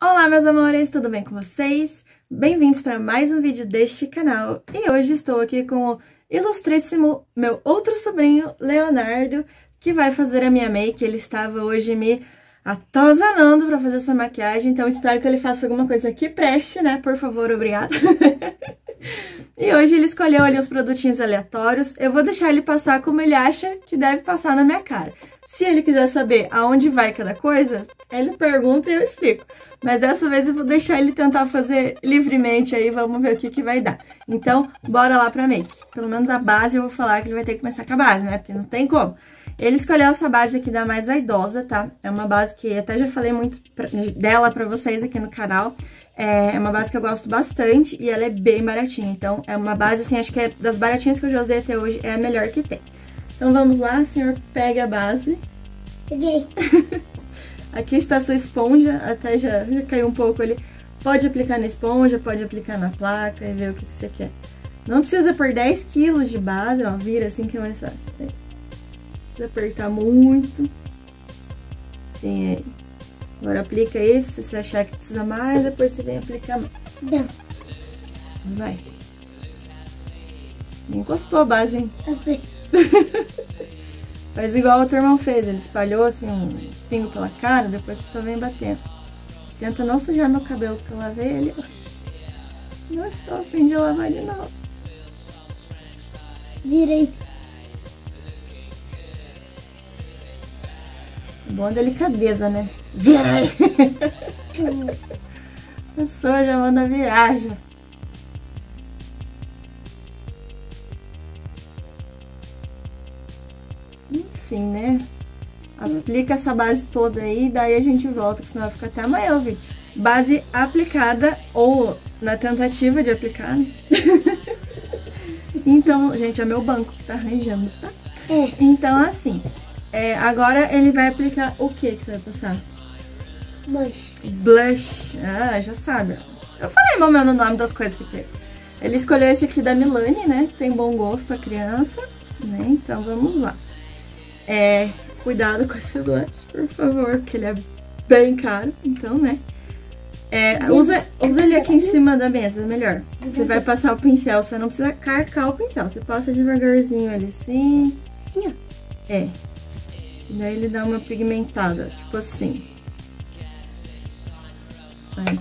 Olá, meus amores, tudo bem com vocês? Bem-vindos para mais um vídeo deste canal. E hoje estou aqui com o ilustríssimo meu outro sobrinho, Leonardo, que vai fazer a minha make. Ele estava hoje me atazanando para fazer essa maquiagem, então espero que ele faça alguma coisa que preste, né? Por favor, obrigada. e hoje ele escolheu ali os produtinhos aleatórios. Eu vou deixar ele passar como ele acha que deve passar na minha cara. Se ele quiser saber aonde vai cada coisa, ele pergunta e eu explico. Mas dessa vez eu vou deixar ele tentar fazer livremente aí, vamos ver o que, que vai dar. Então, bora lá pra make. Pelo menos a base eu vou falar que ele vai ter que começar com a base, né? Porque não tem como. Ele escolheu essa base aqui da Mais Vaidosa, tá? É uma base que até já falei muito pra, dela pra vocês aqui no canal. É uma base que eu gosto bastante e ela é bem baratinha. Então, é uma base, assim, acho que é das baratinhas que eu já usei até hoje, é a melhor que tem. Então, vamos lá, senhor, pega a base. Peguei. Aqui está a sua esponja, até já, já caiu um pouco ali. Pode aplicar na esponja, pode aplicar na placa e ver o que, que você quer. Não precisa por 10 quilos de base, ó, vira assim que é mais fácil. Precisa apertar muito. Sim, aí. Agora aplica esse, se você achar que precisa mais, depois você vem aplicar mais. Dá. Vai. Encostou a base, hein? Faz igual o outro irmão fez, ele espalhou assim um espingo pela cara, depois você só vem batendo. Tenta não sujar meu cabelo, porque eu lavei ele. Não estou a fim de lavar ele não. Virei. Bom delicadeza, né? Virei! A pessoa já manda viragem. Enfim, né? Aplica essa base toda aí, daí a gente volta, que senão vai ficar até amanhã o vídeo. Base aplicada, ou na tentativa de aplicar, né? então, gente, é meu banco que tá arranjando, tá? É. Então, assim, é, agora ele vai aplicar o que que você vai passar? Bush. Blush. Ah, já sabe. Eu falei menos o nome das coisas que tem. Ele escolheu esse aqui da Milani, né? Tem bom gosto a criança, né? Então, vamos lá. É, cuidado com esse blush, por favor, porque ele é bem caro, então, né? É, usa, usa ele aqui em cima da mesa, melhor. Você vai passar o pincel, você não precisa carcar o pincel. Você passa devagarzinho ali, assim. Assim, ó. É. E daí ele dá uma pigmentada, tipo assim. Vai.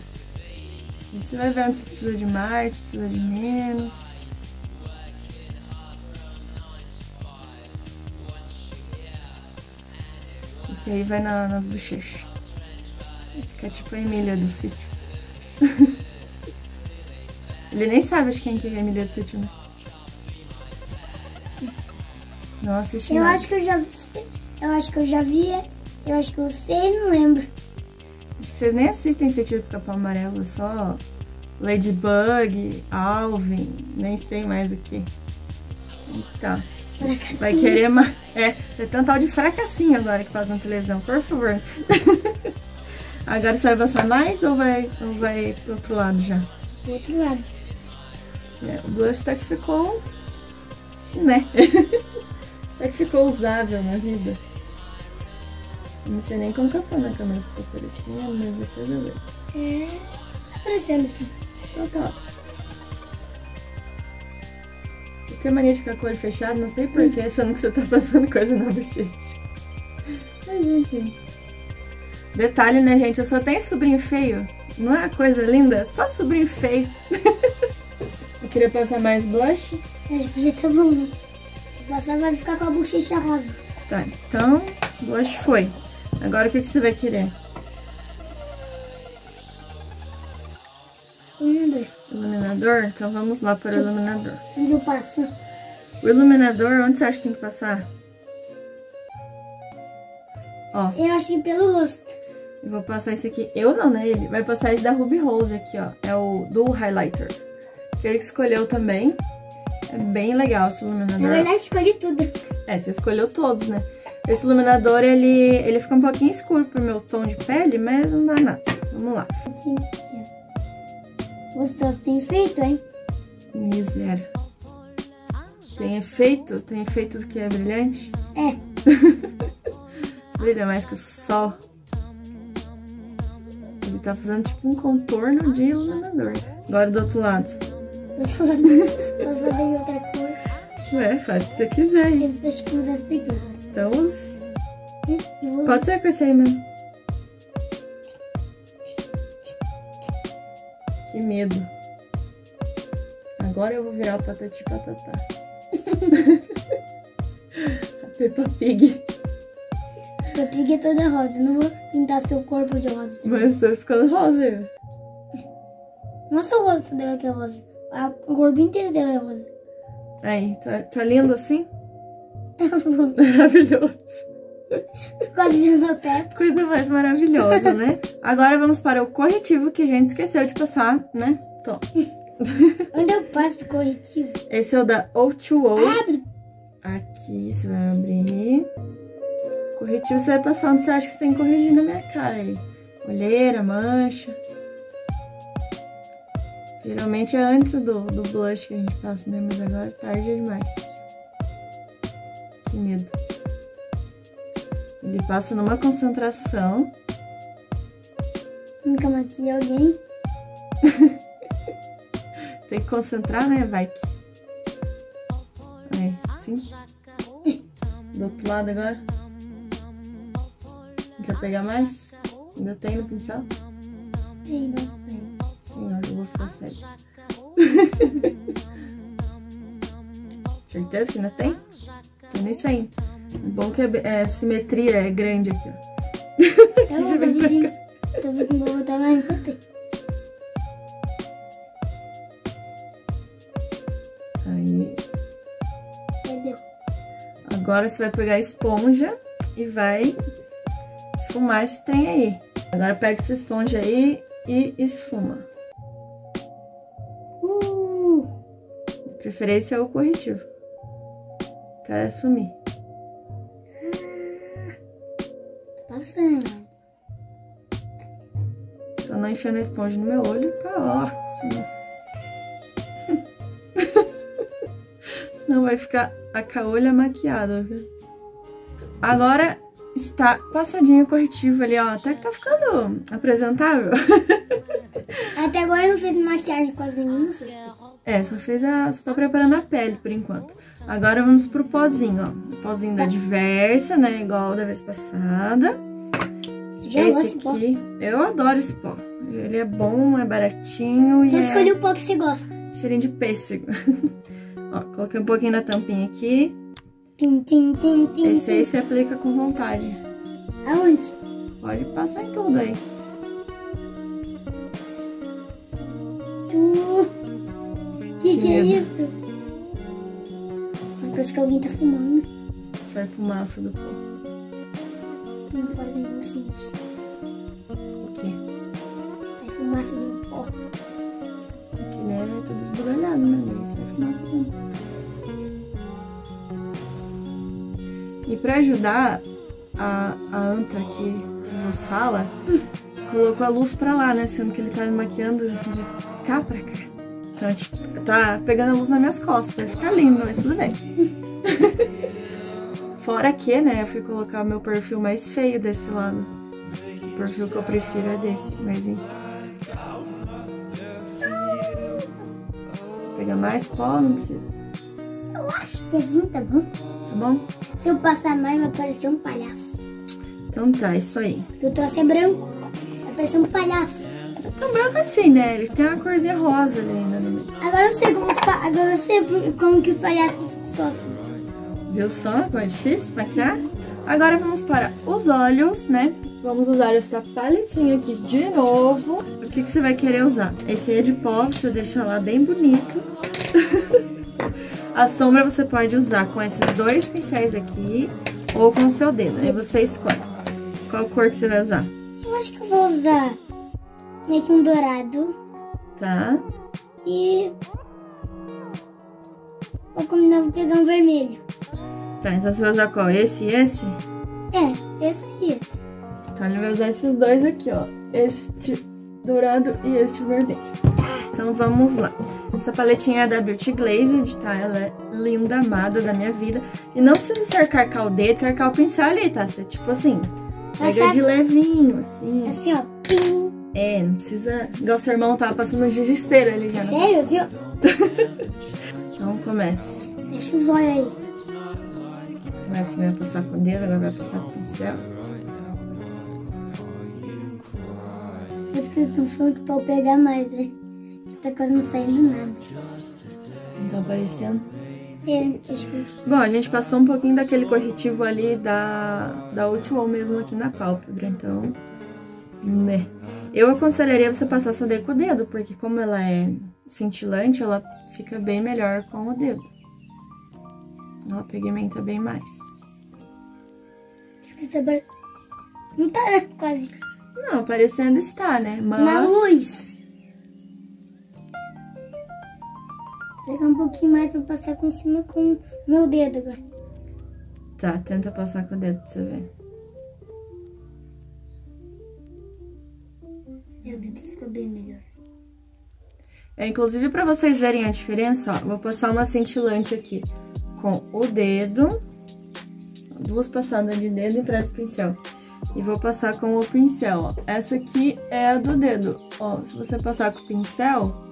E você vai vendo se precisa de mais, se precisa de menos. Esse aí vai na- nas bochechas. Fica tipo a Emília do sítio. Ele nem sabe de quem que é a Emília do sítio, né? Não assisti Eu nada. acho que eu já. Eu acho que eu já vi. Eu acho que eu sei e não lembro. Acho que vocês nem assistem Sítio do Capão Amarelo, é só Ladybug, Alvin, nem sei mais o que. Tá. Vai querer mais. É, tem tanto tal de fracassinho agora que passa na televisão, por favor. agora você vai passar mais ou vai, ou vai pro outro lado já? Do outro lado. É, o blush até que ficou. né? até que ficou usável na vida. Não sei nem como que eu tô na câmera se tá aparecendo, mas vai tudo bem. É. Tá aparecendo assim. Então tá. Eu tenho mania de ficar com o olho fechado, não sei porquê, sendo que você tá passando coisa na bochecha. Mas enfim. Detalhe, né, gente? Eu só tenho sobrinho feio. Não é coisa linda? Só sobrinho feio. Eu queria passar mais blush. Que já tá bom. né? Você vai ficar com a bochecha rosa. Tá, então, blush foi. Agora o que, que você vai querer? Iluminador. Iluminador? Então vamos lá para o iluminador. Onde eu passo? O iluminador, onde você acha que tem que passar? Ó, Eu acho que pelo rosto. eu vou passar esse aqui. Eu não, né? Ele vai passar esse da Ruby Rose aqui, ó. É o do highlighter. Que ele que escolheu também. É bem legal esse Na iluminador. verdade, escolhi tudo. É, você escolheu todos, né? Esse iluminador, ele, ele fica um pouquinho escuro pro meu tom de pele, mas não dá nada. Vamos lá. Gostoso, tem feito, hein? Miséria. Tem efeito? Tem efeito do que é brilhante? É. Brilha mais que o sol. Ele tá fazendo tipo um contorno de iluminador. Agora do outro lado. Posso fazer outra cor. Ué, faz o que você quiser. Eu acho que usar esse daqui. Então use. Pode ser com esse aí mesmo. Que medo. Agora eu vou virar o patati patatá. A Peppa Pig. Eu peguei toda rosa. Não vou pintar seu corpo de rosa. Mas eu tô ficando rosa. Nossa, o rosto dela que é rosa. A- O corpo inteiro dela é rosa. Aí, tá, tá lindo assim? Tá bom. Maravilhoso. Peppa. Coisa mais maravilhosa, né? Agora vamos para o corretivo que a gente esqueceu de passar, né? Então, Onde eu passo corretivo? esse é o da O2O. Abre. Aqui você vai abrir. Corretivo você vai passar onde você acha que você tem que corrigir na minha cara aí. Olheira, mancha. Geralmente é antes do, do blush que a gente passa, né? Mas agora tarde é demais. Que medo. Ele passa numa concentração. Nunca maquia alguém. Tem que concentrar, né? Vai que. Aí, sim. Do outro lado agora. Quer pegar mais? Ainda tem no pincel? Tem bastante. Senhor, eu vou ficar sério. Certeza que ainda tem? Tô nem saindo. O bom que a é, simetria é grande aqui, ó. Tá bom, tô pedindo. Tô pedindo pra botar agora você vai pegar a esponja e vai esfumar esse trem aí. Agora pega essa esponja aí e esfuma. Uh! De preferência é o corretivo. Até sumir. Tô passando. Só não enfiando a esponja no meu olho, tá ótimo. Senão vai ficar a caolha maquiada, viu? Agora está passadinho o corretivo ali, ó. Até que tá ficando apresentável. Até agora eu não fiz maquiagem quase nenhuma. É, só fez a. Só tô preparando a pele por enquanto. Agora vamos pro pozinho, ó. O pozinho da diversa, né? Igual da vez passada. Já esse de pó. aqui, eu adoro esse pó. Ele é bom, é baratinho e Então é o pó que você gosta. cheirinho de pêssego. ó, coloquei um pouquinho na tampinha aqui. Tim, tim, tim, tim, Esse aí você aplica com vontade. Aonde? Pode passar em tudo aí. Tu... Que que é medo. isso? Mas parece que alguém tá fumando. Sai fumaça do pó. Não faz nenhum sentido. O quê? Sai fumaça de um pó. É todo esbugalhado, né? Daí sai fumaça mesmo. E pra ajudar a, a anta que vos fala, colocou a luz pra lá, né? Sendo que ele tá me maquiando de cá pra cá. Então, tipo, tá pegando a luz nas minhas costas. Vai ficar lindo, mas tudo bem. Fora que, né, eu fui colocar o meu perfil mais feio desse lado. O perfil que eu prefiro é desse, mas enfim. Pegar mais pó, não precisa. Eu acho que assim tá bom. Tá bom? Se eu passar mais, vai parecer um palhaço. Então tá, isso aí. Se eu trouxe é branco, vai parecer um palhaço. Tá branco assim, né? Ele tem uma corzinha rosa ali ainda no meio. Agora eu sei como, os agora eu sei como que os palhaços sofrem. Viu só é difícil maquiar? Agora vamos para os olhos, né? Vamos usar essa paletinha aqui de novo. O que, que você vai querer usar? Esse aí é de pó, você deixa lá bem bonito. A sombra você pode usar com esses dois pincéis aqui ou com o seu dedo. Aí você escolhe qual cor que você vai usar, Eu acho que eu vou usar meio que um dourado tá? e vou combinar, vou pegar um vermelho. Tá, então você vai usar qual? Esse e esse? É, esse e esse. Então ele vai usar esses dois aqui, ó. Este dourado e este vermelho. Então vamos lá. Essa paletinha é da Beauty Glazed, tá? Ela é linda, amada da minha vida. E não precisa ser carcar o dedo, carcar o pincel ali, tá? Você, tipo assim, pega Essa- de levinho, assim. Assim, ó, pim. É, não precisa... Igual seu irmão tava passando giz de cera ali já. né? Sério, viu? Então comece. Deixa os olhos aí. Começa, vai passar com o dedo, agora vai passar com o pincel. Que estão falando pra eu pegar mais, né? Que tá quase não saindo nada. Não tá aparecendo. É, acho que... Bom, a gente passou um pouquinho daquele corretivo ali da, da última mesmo aqui na pálpebra, então, né. Eu aconselharia você passar essa daí com o dedo, porque como ela é cintilante, ela fica bem melhor com o dedo. Ela pigmenta bem mais. que Não tá né? quase. Não, parecendo está, né? Mas... Na luz. Pegar um pouquinho mais pra passar com cima com o meu dedo agora. Tá, tenta passar com o dedo pra você ver. Meu dedo ficou bem melhor. É, inclusive, pra vocês verem a diferença, ó, vou passar uma cintilante aqui com o dedo, duas passadas de dedo e pressa pincel. E vou passar com o pincel, ó. Essa aqui é a do dedo. Ó, se você passar com o pincel,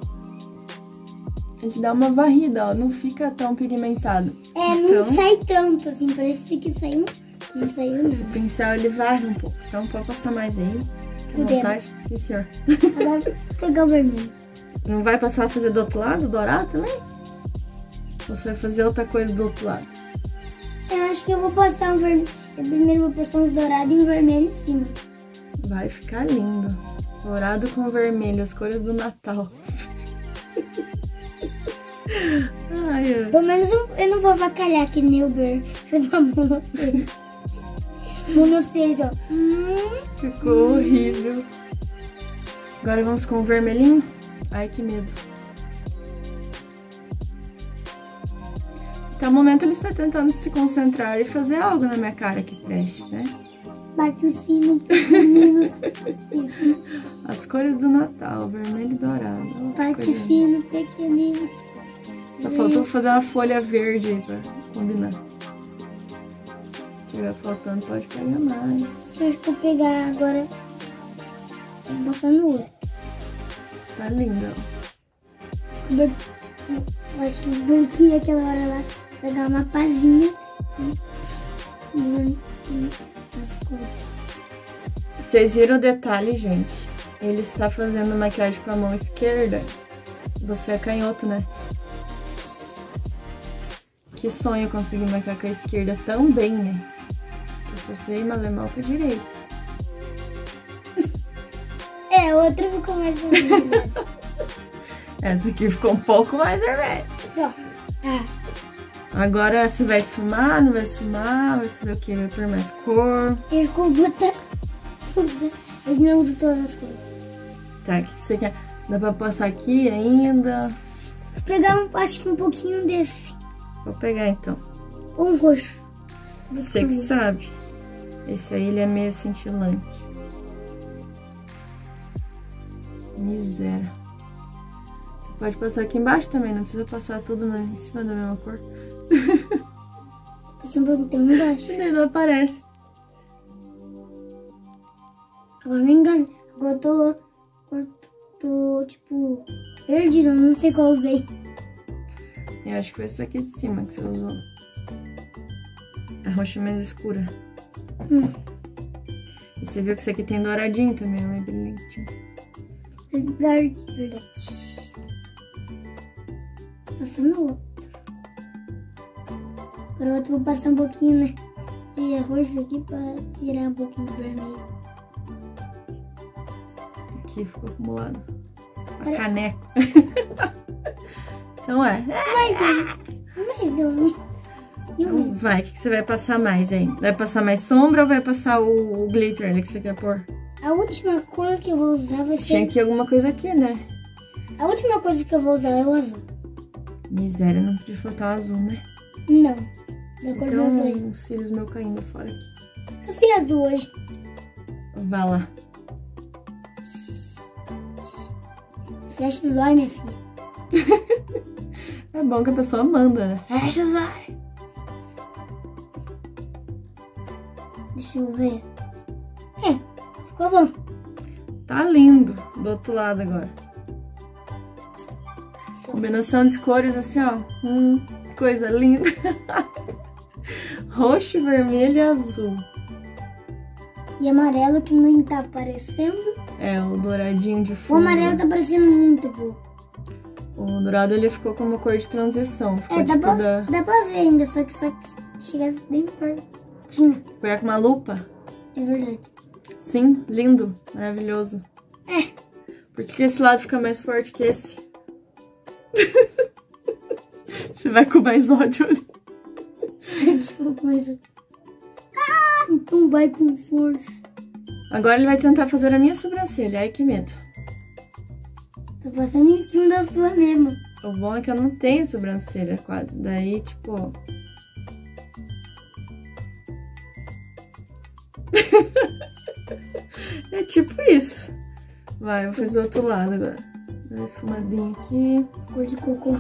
a gente dá uma varrida, ó, não fica tão pigmentado. É, não Então- sai tanto assim, parece que saiu. Não saiu O nada. pincel, ele varre um pouco, então pode passar mais aí. À O dedo. vontade. Sim, senhor. Agora o vermelho. Não vai passar a fazer do outro lado, dourado também? Ou você vai fazer outra coisa do outro lado? Eu acho que eu vou passar um vermelho. Eu primeiro vou passar uns dourados e um vermelho em cima. Vai ficar lindo. Dourado com vermelho, as cores do Natal. Ai, ai. Pelo menos eu, eu não vou vacalhar que nem o Ber fez uma monocelha. Monocelha, ó. Hum, ficou horrível. Agora vamos com o vermelhinho. Ai, que medo. Até o momento ele está tentando se concentrar e fazer algo na minha cara que preste, né? bate o sino. As cores do Natal, vermelho e dourado. Bate o sino pequenino. Só faltou fazer uma folha verde aí pra combinar. Se tiver faltando, pode pegar mais. Eu acho que eu pegar agora. Vou passar no outro. Está linda. ó. Eu acho que branquinho aquela hora lá vai dar uma pazinha. As cores. Vocês viram o detalhe, gente? Ele está fazendo maquiagem com a mão esquerda. Você é canhoto, né? Que sonho conseguir maquiar com a esquerda tão bem, né? Eu só sei malemar com a direita. É, a outra ficou mais vermelha. Essa aqui ficou um pouco mais vermelha. Só. Ah, Agora, se vai esfumar, não vai esfumar, vai fazer o quê? Vai pôr mais cor. botar tudo. Eu não uso todas as cores. Tá, o que você quer? Dá pra passar aqui ainda? Vou pegar um, acho que um pouquinho desse. Vou pegar então. Ou um roxo. Você que sabe. Esse aí ele é meio cintilante. Miséria. Você pode passar aqui embaixo também, não precisa passar tudo na- em cima da mesma cor. Passar um pouquinho embaixo. Ele não aparece. Agora não me engano. Agora eu tô, agora eu tô, tipo, perdida. Não sei qual eu usei. Eu acho que foi essa aqui de cima que você usou. A roxa mais escura. Hum. E você viu que isso aqui tem douradinho também, ela é brilhantinha. Verdade, verdade. Passando o outro. Agora outro eu vou passar um pouquinho, né? De roxo aqui pra tirar um pouquinho do vermelho. Aqui ficou acumulado. A Olha. caneco. então é. Mas eu... E Então o vai, o que que você vai passar mais aí? Vai passar mais sombra ou vai passar o, o glitter ali que você quer pôr? A última cor que eu vou usar vai Tinha ser... que ir alguma coisa aqui, né? A última coisa que eu vou usar é o azul. Miséria, não podia faltar o azul, né? Não. Da cor do azul. Então, os cílios meus caindo fora aqui. Tô sem azul hoje. Vai lá. Fecha os olhos, minha filha. É bom que a pessoa manda, né? Fecha os olhos. Deixa eu ver. É, ficou bom. Tá lindo do outro lado agora. Combinação de cores assim, ó. Hum, coisa linda. Roxo, vermelho e azul. E amarelo que nem tá aparecendo. É, o douradinho de O fundo. amarelo tá aparecendo muito pouco. O dourado ele ficou como cor de transição. Ficou É, dá tipo pra, da. dá pra ver ainda, só que só que chegasse bem pertinho. Foi com uma lupa? É verdade. Sim, lindo, maravilhoso. É. Por que que esse lado fica mais forte que esse? Você vai com mais ódio ali. Desculpa. Ah, então vai com força. Agora ele vai tentar fazer a minha sobrancelha. Ai, que medo. Tá passando em cima da sua mesmo. O bom é que eu não tenho sobrancelha quase. Daí, tipo... é tipo isso. Vai, eu vou fazer o outro lado agora. Dá uma esfumadinha aqui. Cor de cocô.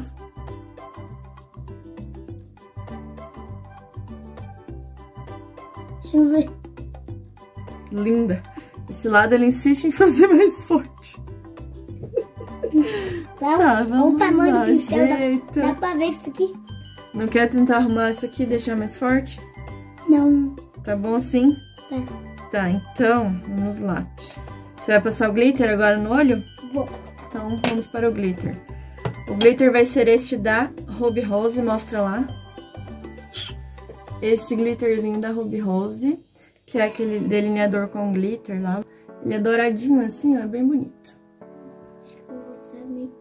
Deixa ver. Linda. Esse lado ele insiste em fazer mais forte. Tá? Tá, vamos o tamanho lá, do pincel. Dá, dá pra ver isso aqui? Não quer tentar arrumar isso aqui e deixar mais forte? Não. Tá bom assim? Tá. Tá, então, vamos lá. Você vai passar o glitter agora no olho? Vou. Então, vamos para o glitter. O glitter vai ser este da Ruby Rose, mostra lá. Este glitterzinho da Ruby Rose, que é aquele delineador com glitter lá. Ele é douradinho assim, ó, é bem bonito. Acho que eu vou usar meio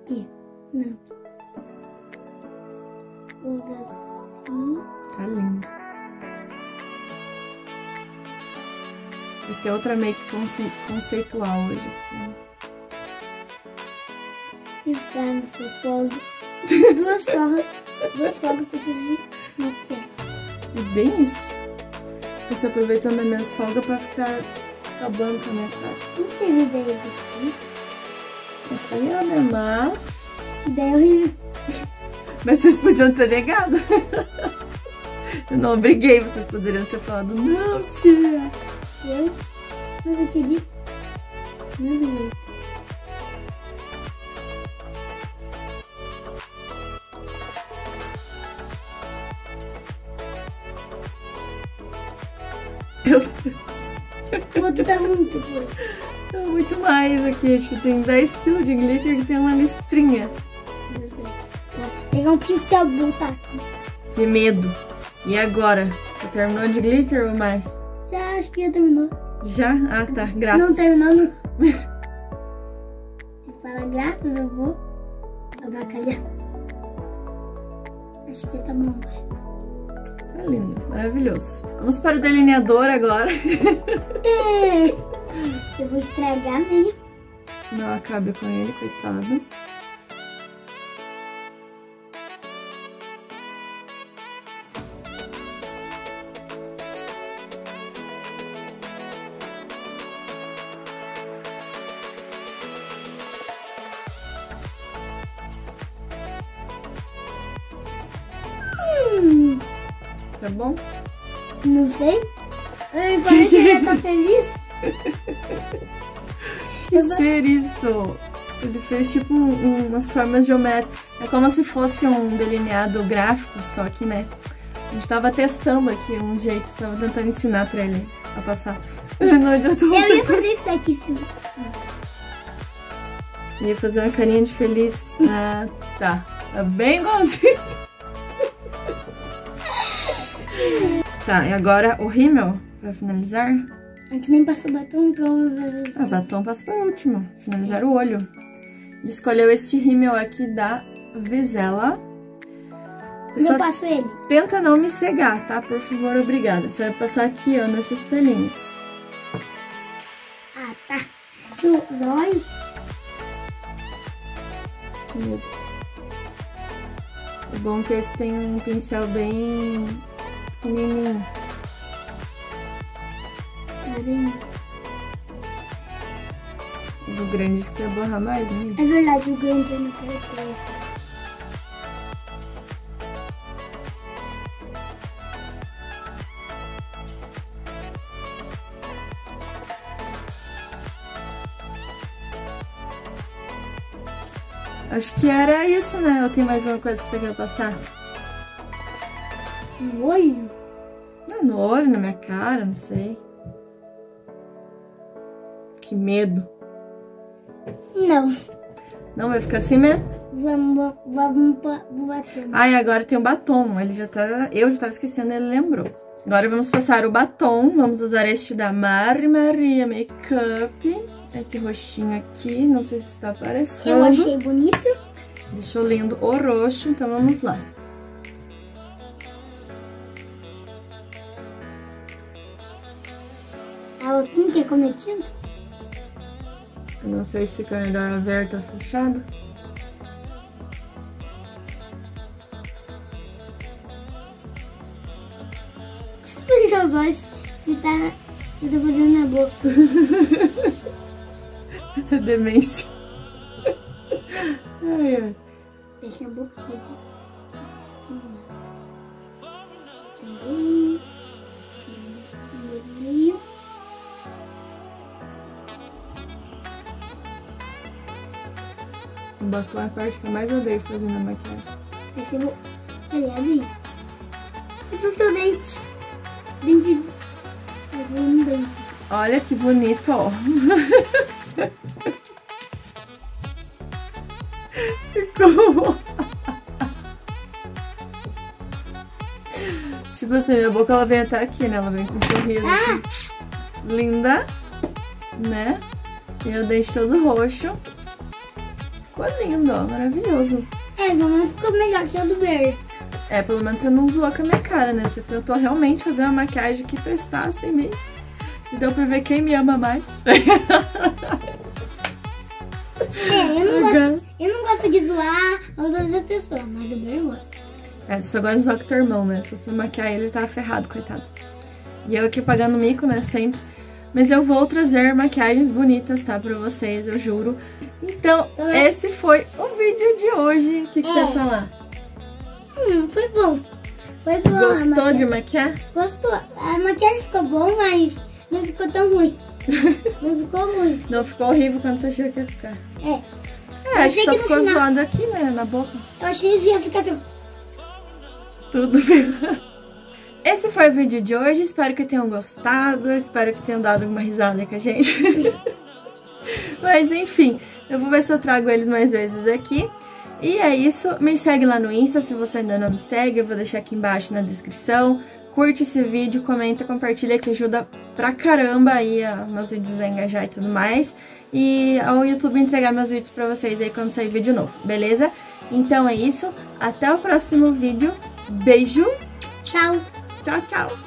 aqui. Não. Vou usar assim. Tá lindo. E tem outra make conce- conceitual hoje. E ficar nessas folgas. duas folgas. Duas folgas pra E bem isso. Se você aproveitando as minhas folgas pra ficar acabando com a minha cara. Quem teve ideia disso? Não foi eu, né? Mas... Ideia horrível. Mas vocês podiam ter negado. Eu não obriguei, vocês poderiam ter falado, não, tia. Eu? Mas eu queria. Não vi. Forte. É muito mais aqui. Acho que tem 10 kg de glitter que tem uma listrinha. Pegar um pincel e botar aqui. Que medo. E agora? Você terminou de glitter ou mais? Já acho que já terminou. Já? Ah, tá. Graças. Não terminou, não. Fala graças, eu vou abacalhar. Acho que tá bom agora. Tá lindo. Maravilhoso. Vamos para o delineador agora. Eu vou estragar meio. Não acabe com ele, coitado. Fez tipo um- um- umas formas geométricas. É como se fosse um delineado gráfico, só que, né? A gente tava testando aqui uns jeitos, tava tentando ensinar pra ele a passar. Não adiantou. Eu ia fazer isso daqui sim. Ia fazer uma carinha de feliz. Ah, tá. Tá bem igualzinho. Tá, e agora o rímel, pra finalizar. A gente nem passou batom, então Ah, batom passa para último. Finalizar o olho. Escolheu este rímel aqui da Vizela. Eu Só passo ele. tenta não me cegar, tá? Por favor, obrigada. Você vai passar aqui, ó, nesses pelinhos. Ah, tá. Olhos. Meu Deus. É bom que esse tem um pincel bem pequenininho. Caramba. Mas do grande que borra mais, né? É verdade, o grande eu não quero ter. Acho que era isso, né? Ou tem mais uma coisa que você quer passar? No olho? Não, no olho, na minha cara, não sei. Que medo. Não. Não vai ficar assim mesmo? Vamos, vamos para o batom. Ah, e agora tem o batom. Ele já tá, eu já tava esquecendo, ele lembrou. Agora vamos passar o batom. Vamos usar este da Mari Maria Makeup. Esse roxinho aqui, não sei se está aparecendo. Eu achei bonito. Deixou lindo o roxo, então vamos lá. Ela não quer comer tinta? Eu não sei se fica melhor aberto ou fechado. Você já voz que tá, eu tô fazendo na boca. Demência. Ai, ai. Deixa a boca batom é a parte que eu mais odeio fazendo a maquiagem. Eu... Ele é bem. Esse é o seu dente. Dente... Eu vou no dente. Olha que bonito, ó. Ficou. Tipo assim, minha boca ela vem até aqui, né? Ela vem com um sorriso assim. Linda, né? E o dente todo roxo. Ficou lindo, ó. Maravilhoso. É, mas ficou melhor que o do verde. É, pelo menos você não zoou com a minha cara, né? Você tentou realmente fazer uma maquiagem que prestasse em mim. E deu pra ver quem me ama mais. É, eu não, gosto, eu não gosto de zoar as outras pessoas, mas o Ber gosta. É, você só gosta de zoar com teu irmão, né? Se fosse pra maquiar ele, ele tava ferrado, coitado. E eu aqui pagando mico, né? Sempre. Mas eu vou trazer maquiagens bonitas, tá? Pra vocês, eu juro. Então, é- esse foi o vídeo de hoje. O que, que você É. vai falar? Hum, foi bom. Foi bom. Gostou maquiagem. de maquiar? Gostou. A maquiagem ficou bom, mas não ficou tão ruim. não ficou muito. Não ficou horrível quando você achou que ia ficar. É. É, Eu achei só que ficou final- zoado aqui, né? Na boca. Eu achei que ia ficar assim. Tudo bem. Esse foi o vídeo de hoje. Espero que tenham gostado. Espero que tenham dado alguma risada com a gente. Mas enfim, eu vou ver se eu trago eles mais vezes aqui. E é isso. Me segue lá no Insta se você ainda não me segue. Eu vou deixar aqui embaixo na descrição. Curte esse vídeo, comenta, compartilha que ajuda pra caramba aí a meus vídeos a engajar e tudo mais. E ao YouTube entregar meus vídeos pra vocês aí quando sair vídeo novo, beleza? Então é isso. Até o próximo vídeo. Beijo. Tchau. Tchau, tchau.